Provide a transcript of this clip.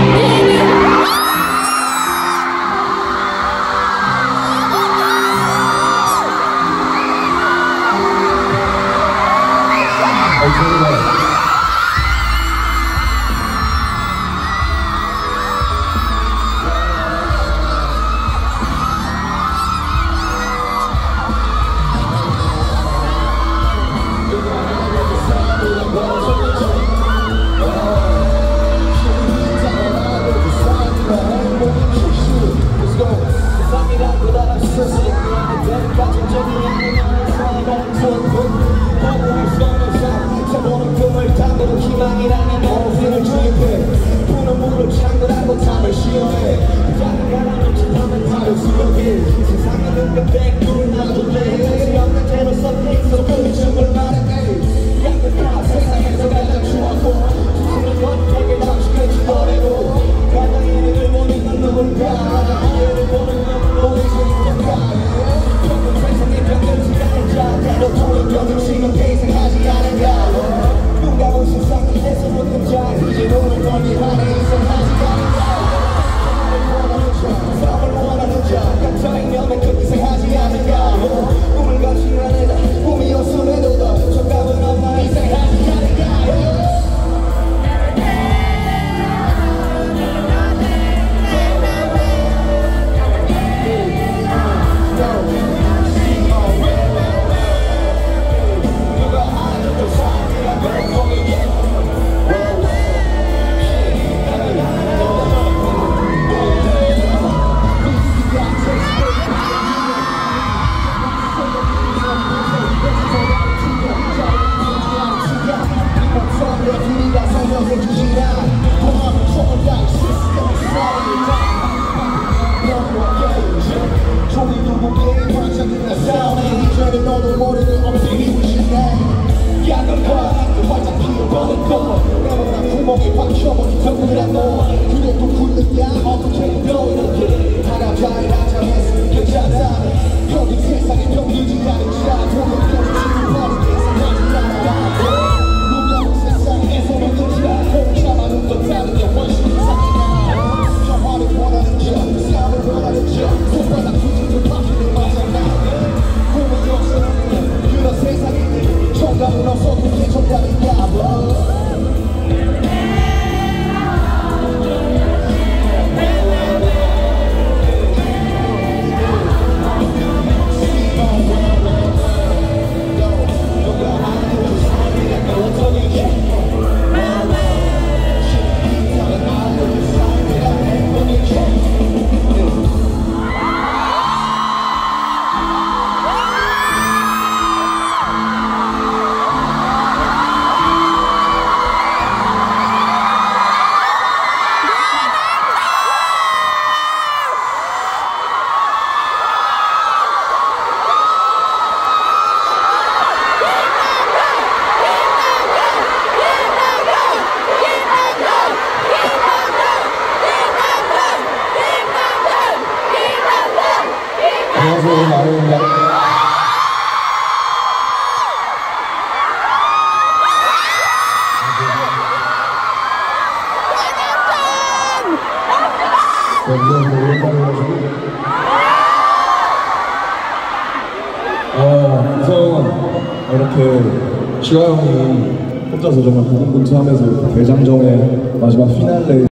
Yeah. como 受不。 우선 이렇게 슈가 형이 혼자서 정말 고군분투하면서 대장정의 마지막 피날레